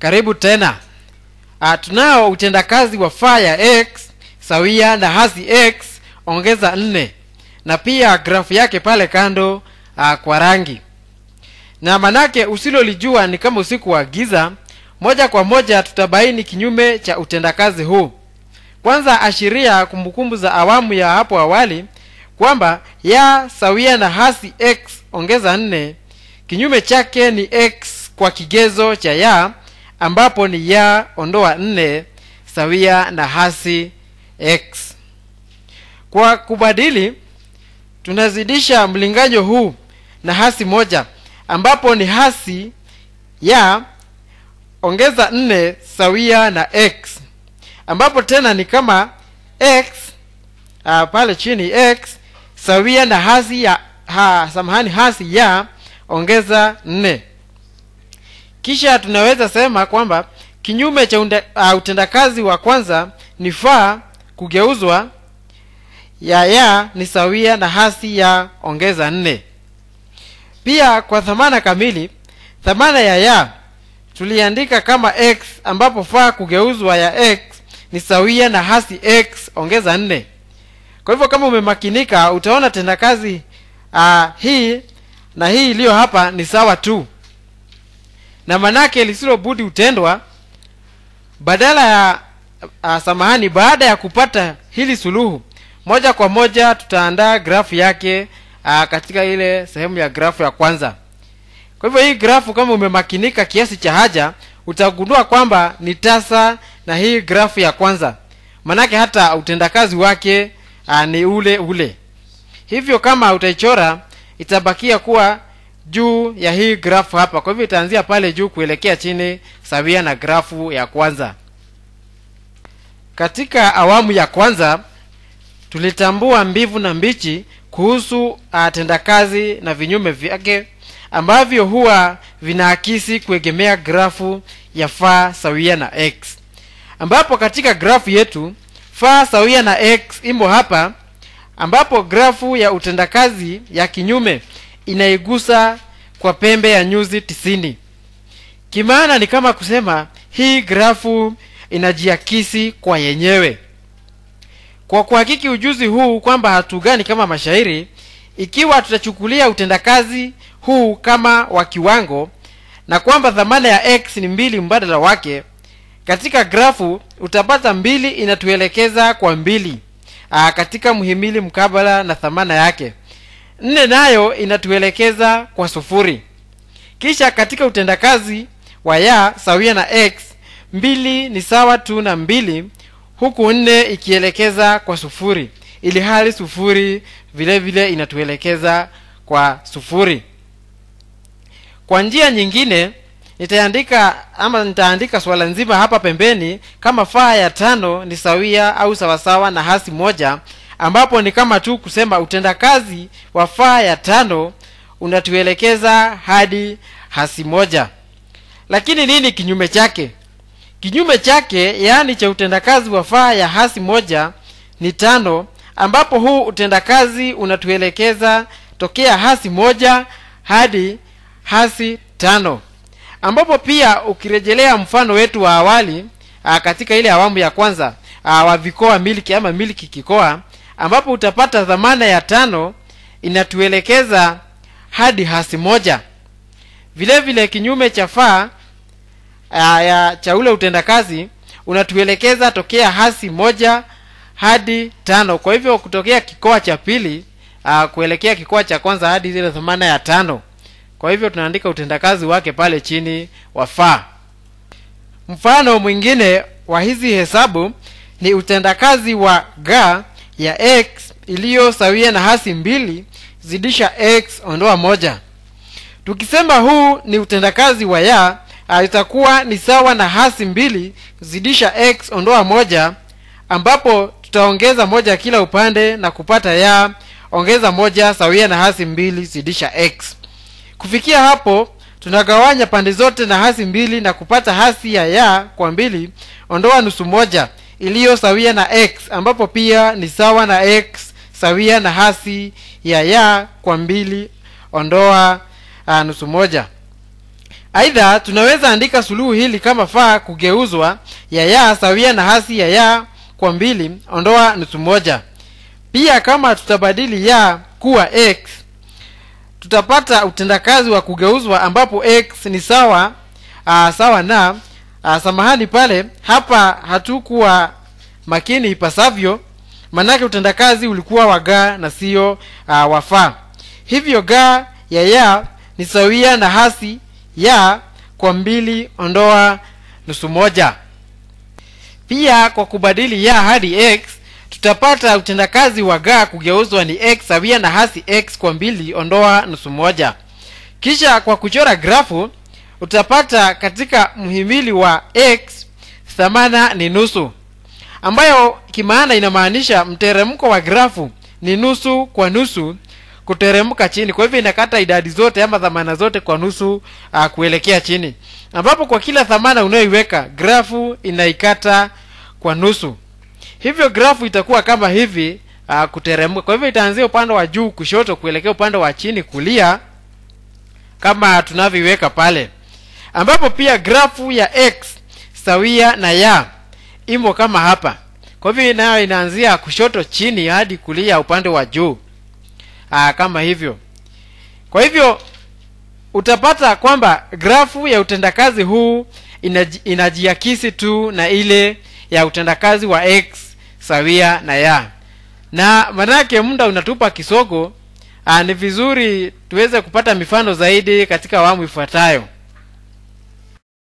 karibu tena. Uh, tunao utendakazi wa fire x sawia na hasi x ongeza nne. Na pia grafu yake pale kando uh, kwa rangi. Na manake usilolijua ni kama usiku wa giza moja kwa moja tutabaini kinyume cha utendakazi huu. Kwanza ashiria kumbukumbu za awamu ya hapo awali kwamba ya sawia na hasi x ongeza nne. Kinyume chake ni x kwa kigezo cha ya ambapo ni ya ondoa nne sawia na hasi x. Kwa kubadili tunazidisha mlinganyo huu na hasi moja ambapo ni hasi ya ongeza nne sawia na x ambapo tena ni kama x uh, pale chini x sawia na hasi ya ha, samahani hasi ya ongeza nne kisha tunaweza sema kwamba kinyume cha uh, utendakazi wa kwanza ni faa kugeuzwa ya ya ni sawia na hasi ya ongeza nne. Pia kwa thamana kamili thamana ya ya tuliandika kama x ambapo faa kugeuzwa ya x ni sawia na hasi x ongeza nne. Kwa hivyo kama umemakinika utaona tendakazi uh, hii na hii iliyo hapa ni sawa tu na manake lisilobudi hutendwa badala ya a, samahani baada ya kupata hili suluhu moja kwa moja tutaandaa grafu yake a, katika ile sehemu ya grafu ya kwanza. Kwa hivyo hii grafu kama umemakinika kiasi cha haja utagundua kwamba ni tasa na hii grafu ya kwanza. Manake hata utendakazi wake a, ni ule ule. Hivyo kama utaichora itabakia kuwa juu ya hii grafu hapa. Kwa hivyo itaanzia pale juu kuelekea chini sawia na grafu ya kwanza. Katika awamu ya kwanza tulitambua mbivu na mbichi kuhusu atendakazi tendakazi na vinyume vyake ambavyo huwa vinaakisi kuegemea grafu ya fa sawia na x. Ambapo katika grafu yetu fa sawia na x imo hapa ambapo grafu ya utendakazi ya kinyume inaigusa kwa pembe ya nyuzi tisini. Kimaana ni kama kusema hii grafu inajiakisi kwa yenyewe. Kwa kuhakiki ujuzi huu kwamba hatugani kama mashairi ikiwa tutachukulia utendakazi huu kama wa kiwango na kwamba dhamana ya x ni mbili mbadala wake katika grafu utapata mbili inatuelekeza kwa mbili aa, katika mhimili mkabala na thamana yake nne nayo inatuelekeza kwa sufuri. Kisha katika utendakazi wa ya sawia na x mbili ni sawa tu na mbili huku nne ikielekeza kwa sufuri. Ili hali sufuri vile vile inatuelekeza kwa sufuri. Kwa njia nyingine nitaandika ama nitaandika swala nzima hapa pembeni kama faa ya tano ni sawia au sawasawa na hasi moja ambapo ni kama tu kusema utendakazi wa faa ya tano unatuelekeza hadi hasi moja. Lakini nini kinyume chake? Kinyume chake yaani cha utendakazi wa faa ya hasi moja ni tano ambapo huu utendakazi unatuelekeza tokea hasi moja hadi hasi tano. Ambapo pia ukirejelea mfano wetu wa awali a, katika ile awamu ya kwanza a, wa vikoa miliki ama miliki kikoa ambapo utapata dhamana ya tano inatuelekeza hadi hasi moja. Vile vile kinyume cha faa ya cha ule utendakazi unatuelekeza tokea hasi moja hadi tano. Kwa hivyo kutokea kikoa cha pili aa, kuelekea kikoa cha kwanza hadi zile dhamana ya tano. Kwa hivyo tunaandika utendakazi wake pale chini wa faa mfano mwingine wa hizi hesabu ni utendakazi wa ga ya x iliyo sawia na hasi mbili zidisha x ondoa moja. Tukisema huu ni utendakazi wa ya itakuwa ni sawa na hasi mbili zidisha x ondoa moja ambapo tutaongeza moja kila upande na kupata ya ongeza moja sawia na hasi mbili zidisha x. Kufikia hapo tunagawanya pande zote na hasi mbili na kupata hasi ya ya kwa mbili ondoa nusu moja iliyo sawia na x ambapo pia ni sawa na x sawia na hasi ya ya kwa mbili ondoa uh, nusu moja. Aidha tunaweza andika suluhu hili kama faa kugeuzwa ya ya sawia na hasi ya ya kwa mbili ondoa nusu moja. Pia kama tutabadili ya kuwa x tutapata utendakazi wa kugeuzwa ambapo x ni sawa uh, sawa na aa, samahani pale hapa hatukuwa makini ipasavyo manake utendakazi ulikuwa wa ga na sio uh, wafaa hivyo ga ya ya ni sawia na hasi ya kwa mbili ondoa nusu moja. Pia kwa kubadili ya hadi x tutapata utendakazi wa ga kugeuzwa ni x sawia na hasi x kwa mbili ondoa nusu moja. Kisha kwa kuchora grafu utapata katika mhimili wa x thamana ni nusu ambayo kimaana inamaanisha mteremko wa grafu ni nusu kwa nusu kuteremka chini. Kwa hivyo inakata idadi zote ama thamana zote kwa nusu uh, kuelekea chini ambapo kwa kila thamana unayoiweka grafu inaikata kwa nusu. Hivyo grafu itakuwa kama hivi uh, kuteremka. Kwa hivyo itaanzia upande wa juu kushoto kuelekea upande wa chini kulia kama tunavyoiweka pale ambapo pia grafu ya x sawia na ya imo kama hapa. Kwa hivyo nayo inaanzia kushoto chini hadi kulia upande wa juu. Aa, kama hivyo. Kwa hivyo utapata kwamba grafu ya utendakazi huu inaji, inajiakisi tu na ile ya utendakazi wa x sawia na ya na manake muda unatupa kisogo aa, ni vizuri tuweze kupata mifano zaidi katika awamu ifuatayo